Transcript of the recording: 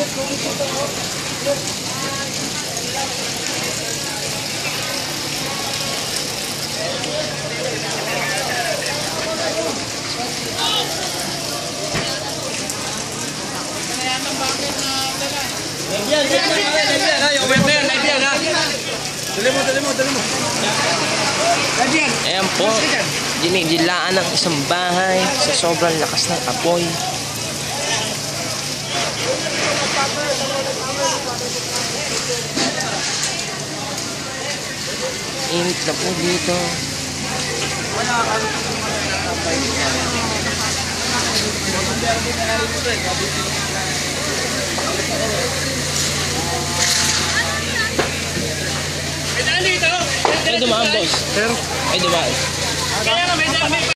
Yan, yan, yan, yan, yan, ha? Yan, ha? Dali mo, dali mo, dali mo. Yan, yan. Ayan po, dinidilaan ng isang bahay sa sobrang lakas ng apoy. Init na po dito. Daan dito. Ay dumaan boss. Sir, Ay dumaan. kaya nga may daan.